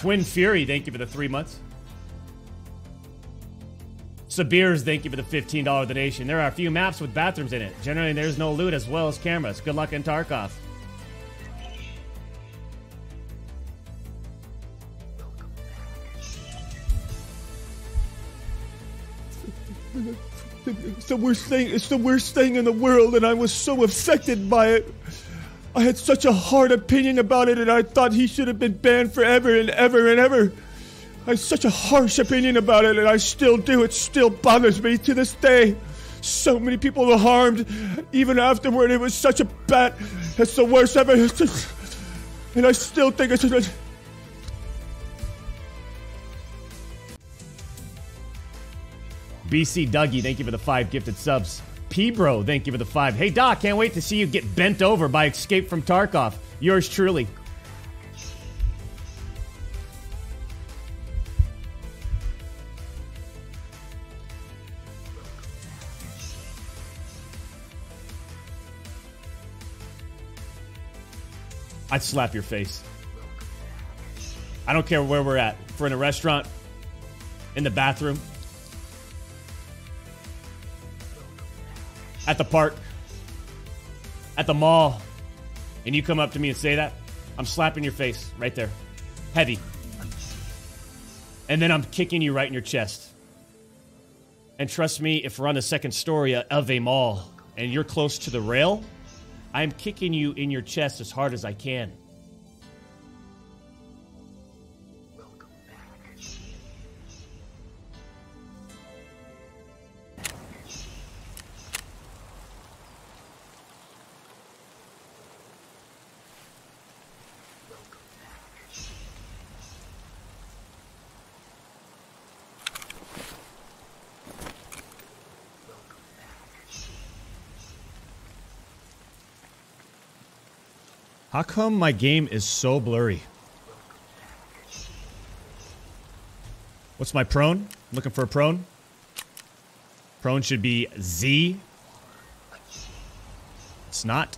Twin Fury, thank you for the three months. Sabir's, thank you for the $15 donation. There are a few maps with bathrooms in it. Generally, there's no loot as well as cameras. Good luck in Tarkov. It's the worst thing. It's the worst thing in the world, and I was so affected by it. I had such a hard opinion about it, and I thought he should have been banned forever and ever and ever. I had such a harsh opinion about it, and I still do. It still bothers me to this day. So many people were harmed. Even afterward, it was such a bad. It's the worst ever. And I still think it's. Just, BC Dougie, thank you for the five gifted subs. P Bro, thank you for the five. Hey Doc, can't wait to see you get bent over by Escape from Tarkov. Yours truly. I'd slap your face. I don't care where we're at. If we're in a restaurant, in the bathroom, at the park, at the mall, and you come up to me and say that, I'm slapping your face right there. Heavy. And then I'm kicking you right in your chest. And trust me, if we're on the second story of a mall and you're close to the rail, I'm kicking you in your chest as hard as I can. How come my game is so blurry? What's my prone? Looking for a prone? Prone should be Z. It's not.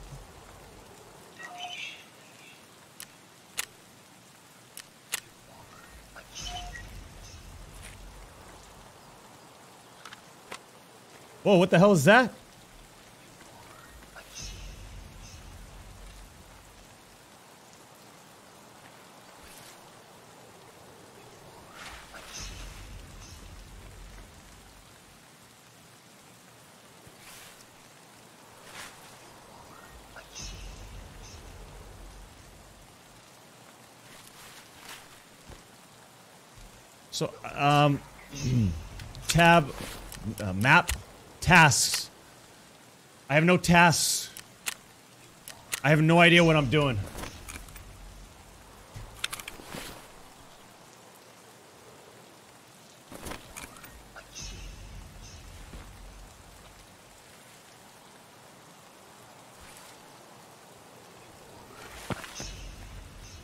Whoa, what the hell is that? So, um, tab, uh, map, tasks. I have no tasks. I have no idea what I'm doing.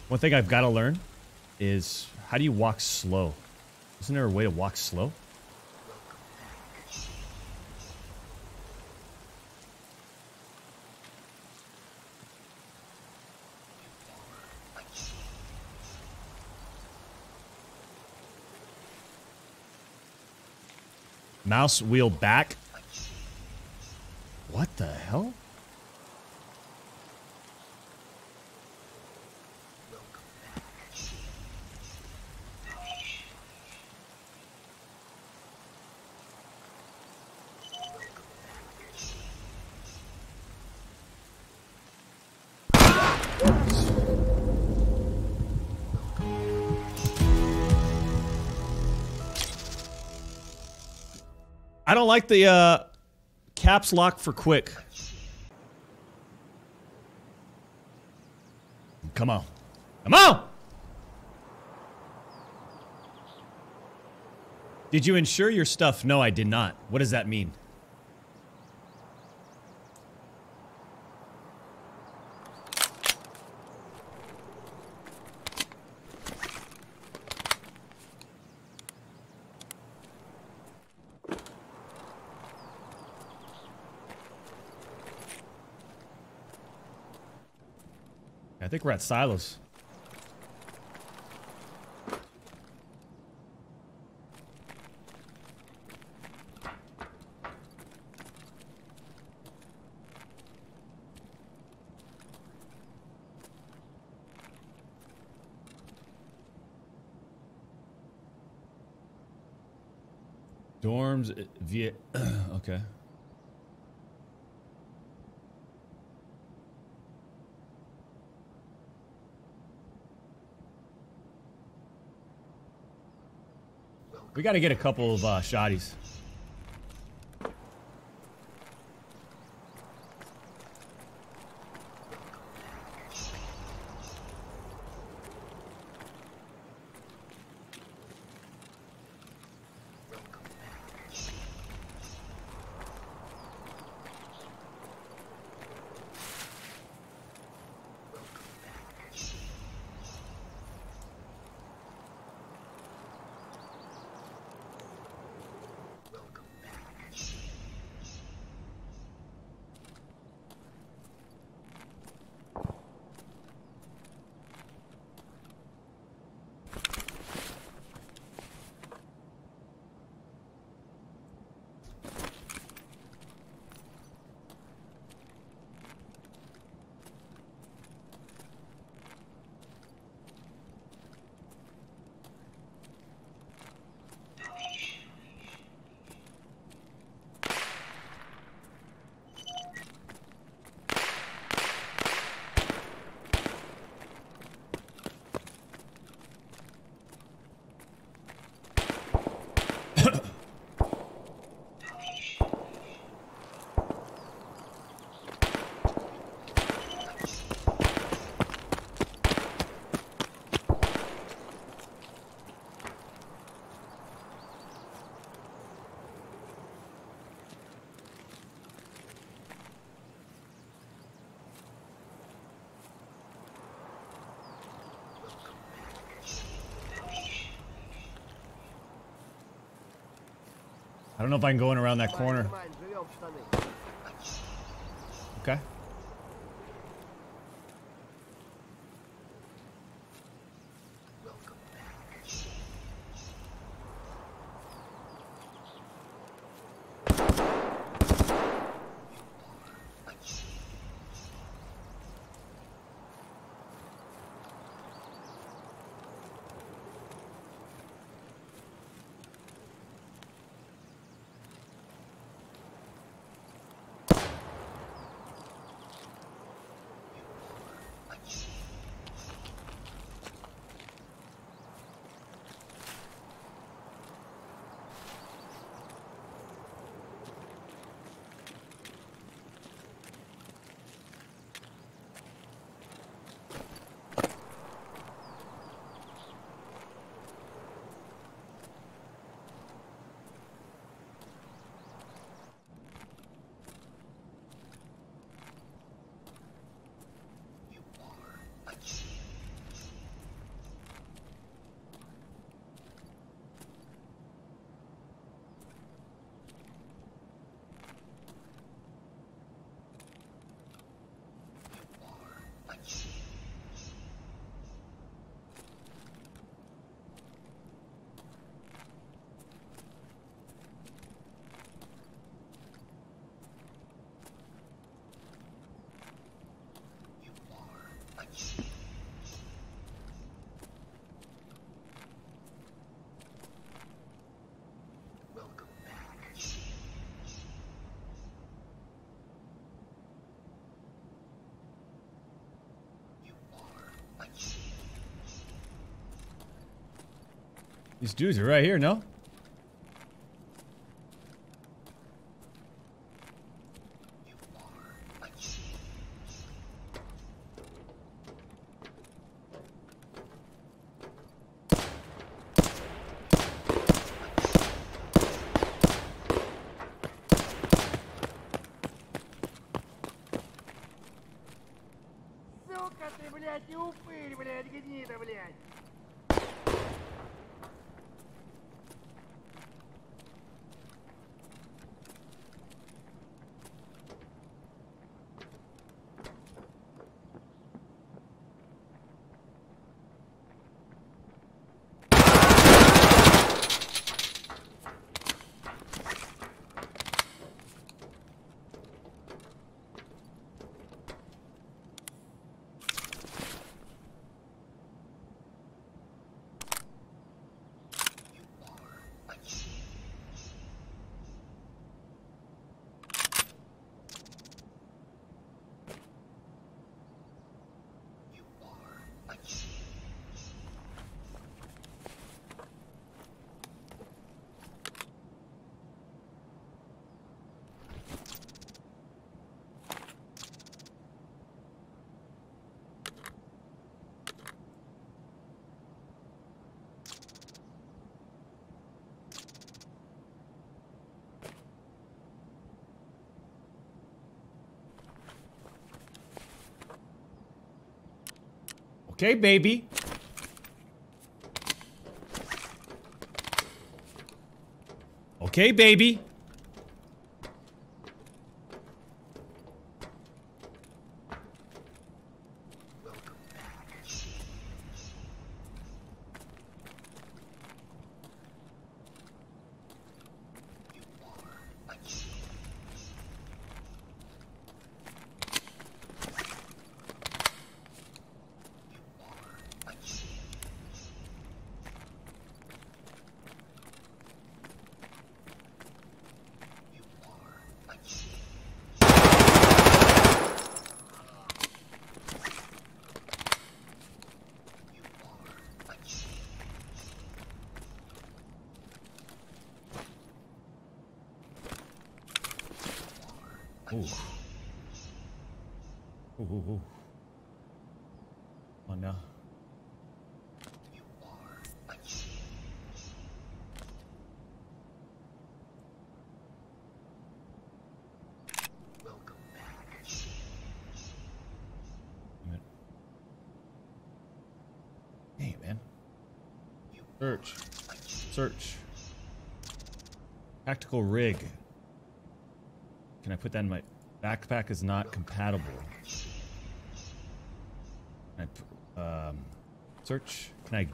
One thing I've got to learn is how do you walk slow? Isn't there a way to walk slow? Mouse wheel back. What the hell? I don't like the uh, caps lock for quick. Come on. Come on! Did you insure your stuff? No, I did not. What does that mean? I think we're at silos. Dorms eh, via... okay. We got to get a couple of uh, shotties. Don't know if I can go in around that corner. Okay. These dudes are right here, no? Блядь, и упырь, блядь, гнида, блядь. Okay, baby. Okay, baby. Search. Search. Tactical rig. Can I put that in my backpack? Is not compatible. Can I um, search? Can I?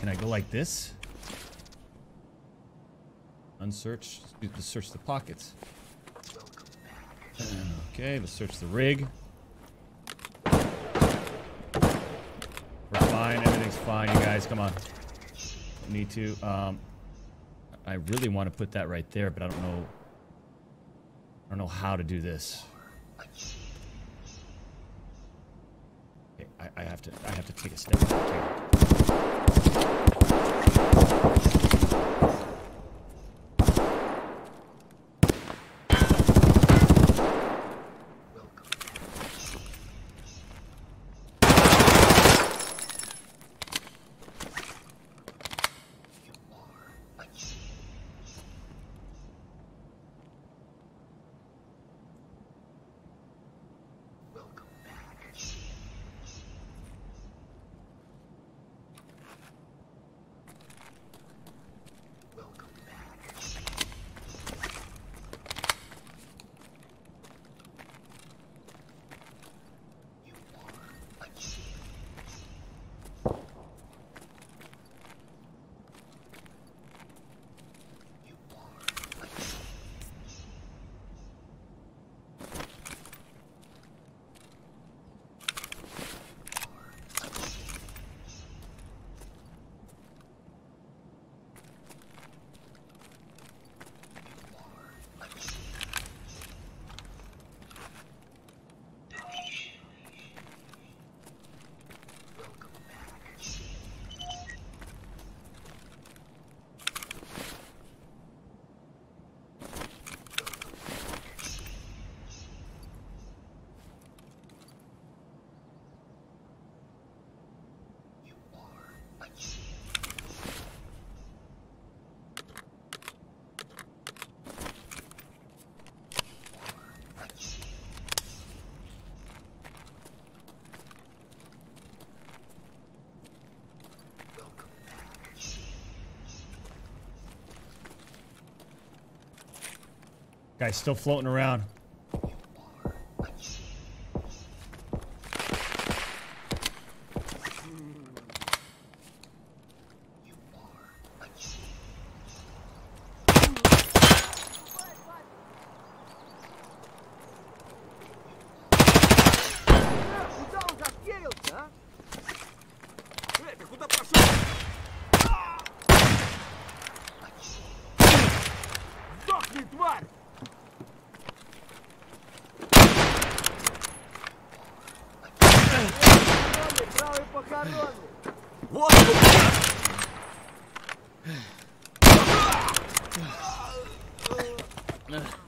Can I go like this? Unsearch. Let's search the pockets. Okay, let's search the rig. We're fine. You guys. Come on. Need to. Um, I really want to put that right there, but I don't know. I don't know how to do this. I, I have to. I have to take a step back here. Guy's still floating around. Ugh.